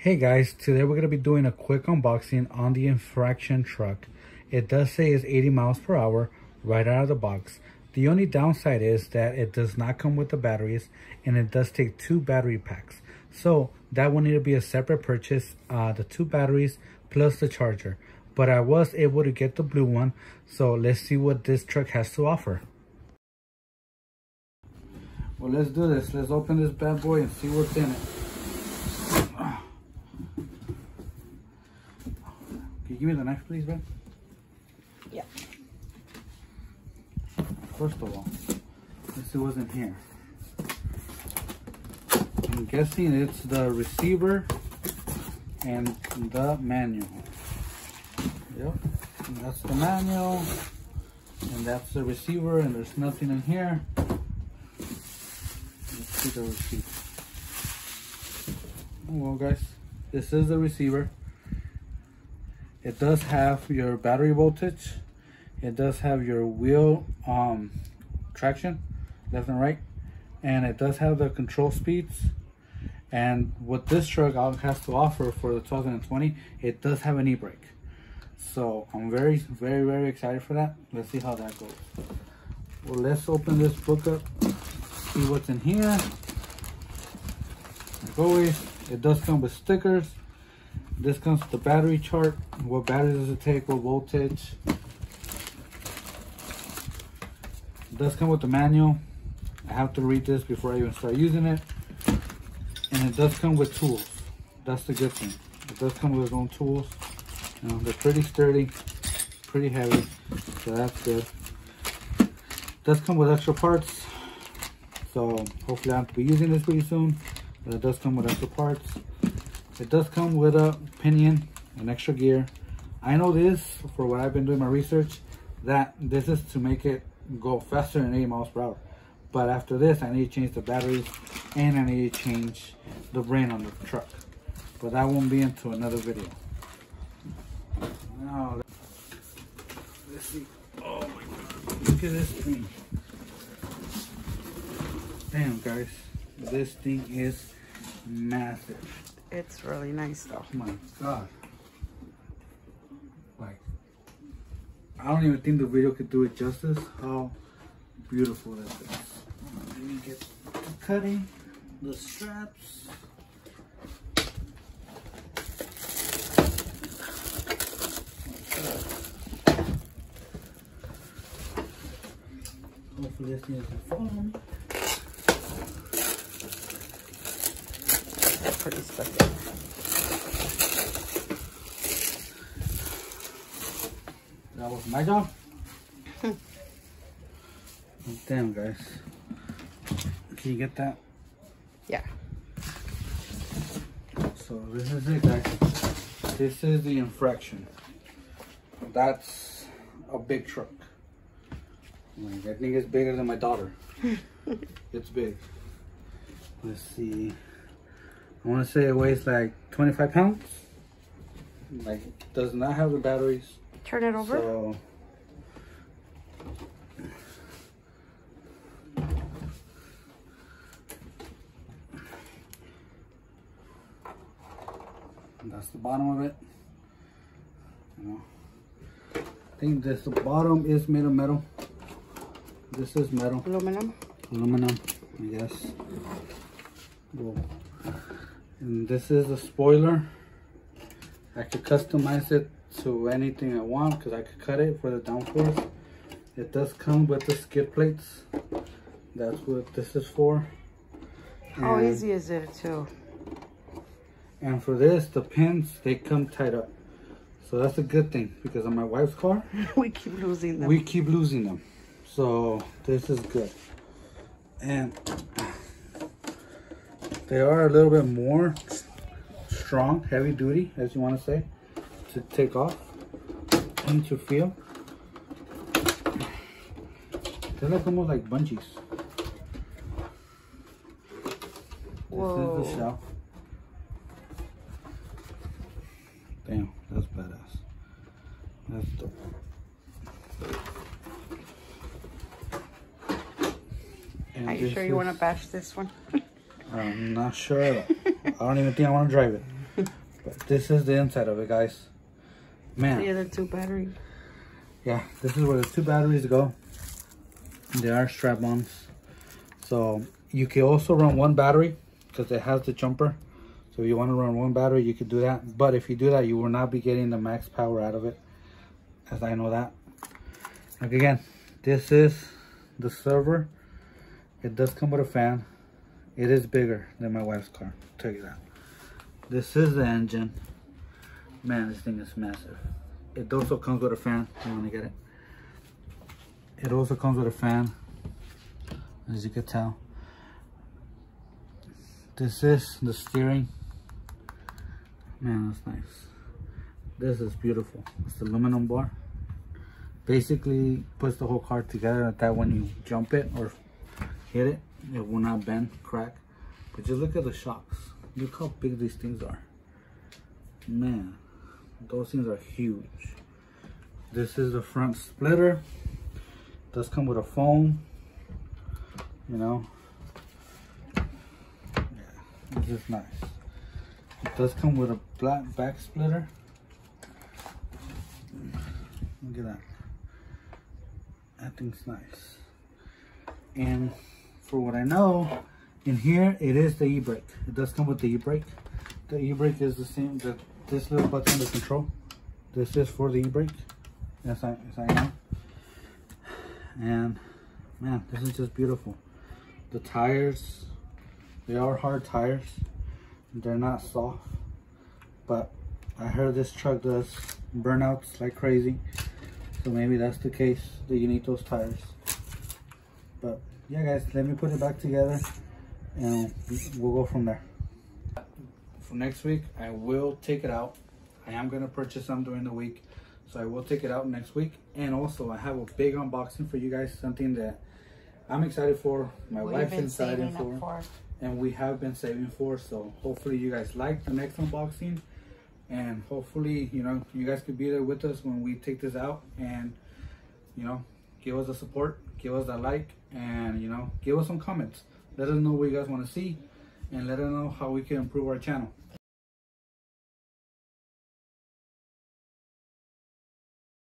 Hey guys, today we're going to be doing a quick unboxing on the Infraction truck. It does say it's 80 miles per hour right out of the box. The only downside is that it does not come with the batteries and it does take two battery packs. So that will need to be a separate purchase, uh, the two batteries plus the charger. But I was able to get the blue one, so let's see what this truck has to offer. Well, let's do this. Let's open this bad boy and see what's in it. Can you give me the knife, please, Ben? Yeah. First of all, this wasn't here. I'm guessing it's the receiver and the manual. Yep, and that's the manual, and that's the receiver, and there's nothing in here. Let's see the receiver. Oh, well, guys, this is the receiver. It does have your battery voltage. It does have your wheel um, traction, left and right. And it does have the control speeds. And what this truck has to offer for the 2020, it does have an e-brake. So I'm very, very, very excited for that. Let's see how that goes. Well, let's open this book up, see what's in here. Like always, it does come with stickers. This comes with the battery chart. What battery does it take? What voltage? It does come with the manual. I have to read this before I even start using it. And it does come with tools. That's the good thing. It does come with its own tools. Know, they're pretty sturdy, pretty heavy, so that's good. Does come with extra parts. So hopefully I to be using this pretty soon. But it does come with extra parts. It does come with a pinion, an extra gear. I know this for what I've been doing my research, that this is to make it go faster than 80 miles per hour. But after this, I need to change the batteries and I need to change the brain on the truck. But that won't be into another video. Now, let's see. Oh my god, look at this thing. Damn, guys, this thing is massive. It's really nice though. Oh my god. Like, I don't even think the video could do it justice how beautiful this is. Let me get the cutting, the straps. Hopefully this needs a Pretty special. That was my job. Hmm. Damn, guys. Can you get that? Yeah. So this is it, guys. This is the infraction. That's a big truck. Like, I think it's bigger than my daughter. it's big. Let's see. I want to say it weighs like 25 pounds. Like, does not have the batteries. Turn it over. So, that's the bottom of it. You know, I think this the bottom is made of metal. This is metal, Aluminum. aluminum, I guess. Whoa. And this is the spoiler. I could customize it to anything I want because I could cut it for the downforce. It does come with the skid plates. That's what this is for. How And- easy is it to? And for this, the pins, they come tied up. So that's a good thing because on my wife's car, we keep losing them. we keep losing them. So this is good. And they are a little bit more strong, heavy duty, as you want to say, to take off and to feel. They look almost like bungees. This is Whoa. the shell. Damn, that's badass. That's dope. And Are you sure you want to bash this one? I'm not sure. I don't even think I want to drive it. but this is the inside of it, guys. Man. The other two batteries. Yeah, this is where the two batteries go. They are strap-ons. So you can also run one battery because it has the jumper. So if you want to run one battery, you could do that. But if you do that, you will not be getting the max power out of it. As I know that. Like again, this is the servo. It does come with a fan. It is bigger than my wife's car. I'll tell you that. This is the engine. Man, this thing is massive. It also comes with a fan. You want to get it? It also comes with a fan, as you can tell. This is the steering. Man, that's nice. This is beautiful. It's the aluminum bar. Basically puts the whole car together that when you jump it or hit it, it will not bend, crack. But just look at the shocks. Look how big these things are. Man, those things are huge. This is the front splitter. Does come with a foam. You know. Yeah, this is nice. It does come with a black back splitter. Look at that. That thing's nice. And for what I know, in here it is the e-brake. It does come with the e-brake. The e-brake is the same. The, this little button, the control. This is for the e-brake. Yes, I, yes, I know. And man, this is just beautiful. The tires, they are hard tires. They're not soft, but I heard this truck does burnouts like crazy. So maybe that's the case that you need those tires. But yeah guys, let me put it back together and we'll go from there. For next week, I will take it out. I am gonna purchase some during the week. So I will take it out next week. And also I have a big unboxing for you guys, something that I'm excited for, my We've wife's excited for, for. and we have been saving for. So hopefully you guys like the next unboxing. And hopefully, you know, you guys could be there with us when we take this out and, you know, give us a support, give us a like, and, you know, give us some comments. Let us know what you guys want to see and let us know how we can improve our channel.